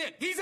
やついざ！